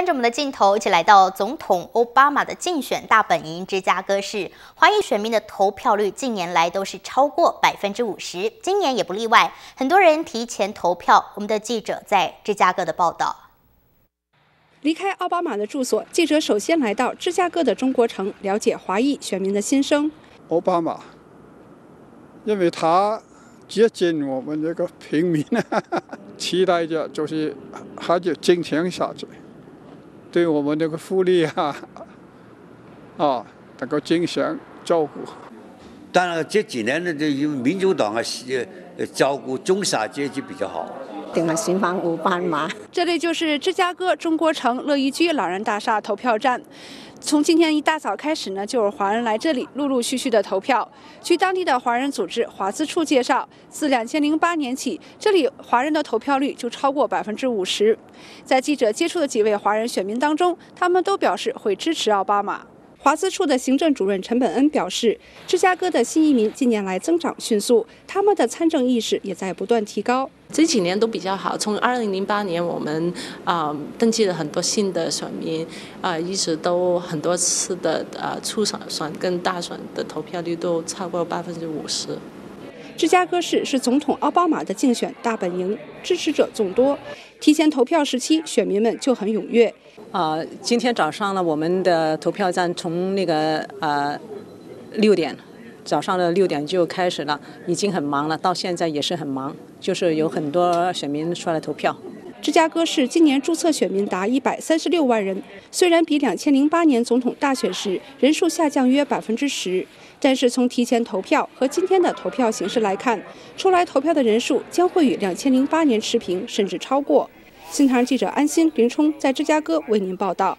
跟着我们的镜头一起来到总统奥巴马的竞选大本营芝加哥市，华裔选民的投票率近年来都是超过百分之五十，今年也不例外。很多人提前投票。我们的记者在芝加哥的报道。离开奥巴马的住所，记者首先来到芝加哥的中国城，了解华裔选民的心声。奥巴马，因为他接近我们这个平民，期待着就是他就坚强下去。对我们这个福利啊，啊，能够精神照顾。当然这几年呢，这民主党啊，呃，照顾中下阶级比较好。定了新房屋办嘛。这里就是芝加哥中国城乐怡居老人大厦投票站。从今天一大早开始呢，就有华人来这里陆陆续续的投票。据当地的华人组织华资处介绍，自两千零八年起，这里华人的投票率就超过百分之五十。在记者接触的几位华人选民当中，他们都表示会支持奥巴马。华资处的行政主任陈本恩表示，芝加哥的新移民近年来增长迅速，他们的参政意识也在不断提高。这几年都比较好，从二零零八年我们啊登记了很多新的选民啊，一直都很多次的啊初选选跟大选的投票率都超过百分之五十。芝加哥市是总统奥巴马的竞选大本营，支持者众多。提前投票时期，选民们就很踊跃。啊，今天早上呢，我们的投票站从那个呃六点，早上的六点就开始了，已经很忙了，到现在也是很忙，就是有很多选民出来投票。芝加哥市今年注册选民达一百三十六万人，虽然比两千零八年总统大选时人数下降约百分之十。但是从提前投票和今天的投票形式来看，出来投票的人数将会与两千零八年持平，甚至超过。新唐人记者安心、林冲在芝加哥为您报道。